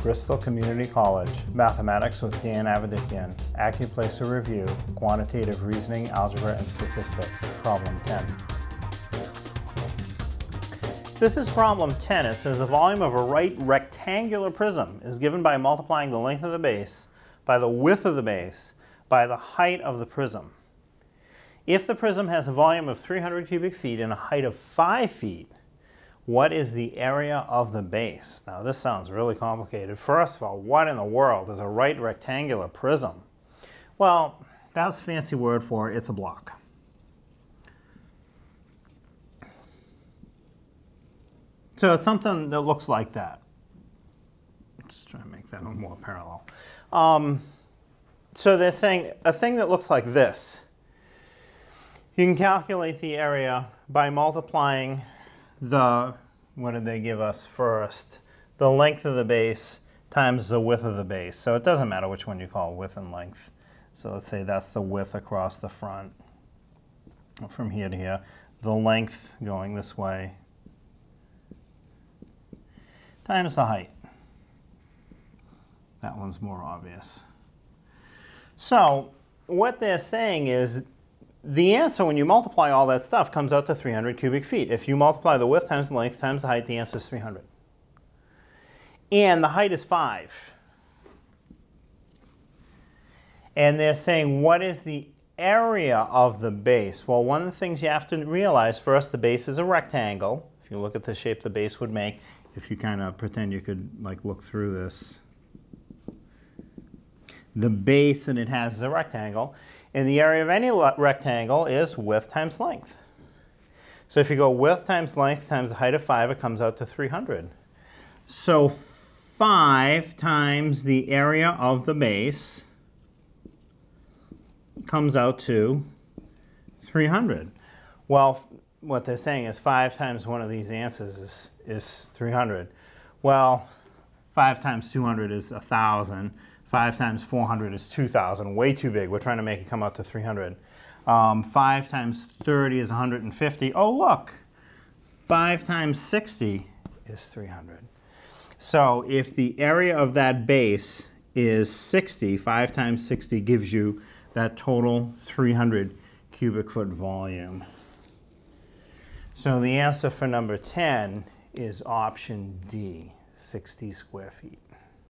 Bristol Community College, Mathematics with Dan Avedikian, AccuPlacer Review, Quantitative Reasoning, Algebra, and Statistics, Problem 10. This is problem 10. It says the volume of a right rectangular prism is given by multiplying the length of the base by the width of the base by the height of the prism. If the prism has a volume of 300 cubic feet and a height of 5 feet, what is the area of the base? Now this sounds really complicated. First of all, what in the world is a right rectangular prism? Well, that's a fancy word for it's a block. So it's something that looks like that. Let's try to make that a more parallel. Um, so they're saying a thing that looks like this. You can calculate the area by multiplying the, what did they give us first? The length of the base times the width of the base. So it doesn't matter which one you call width and length. So let's say that's the width across the front from here to here. The length going this way times the height. That one's more obvious. So what they're saying is the answer when you multiply all that stuff comes out to 300 cubic feet. If you multiply the width times the length times the height, the answer is 300. And the height is 5. And they're saying, what is the area of the base? Well, one of the things you have to realize, first, the base is a rectangle. If you look at the shape the base would make, if you kind of pretend you could like look through this. The base that it has is a rectangle, and the area of any rectangle is width times length. So if you go width times length times the height of 5, it comes out to 300. So 5 times the area of the base comes out to 300. Well, what they're saying is 5 times one of these answers is is 300. Well, 5 times 200 is 1,000. 5 times 400 is 2,000. Way too big. We're trying to make it come out to 300. Um, 5 times 30 is 150. Oh, look. 5 times 60 is 300. So if the area of that base is 60, 5 times 60 gives you that total 300 cubic foot volume. So the answer for number 10 is option D, 60 square feet.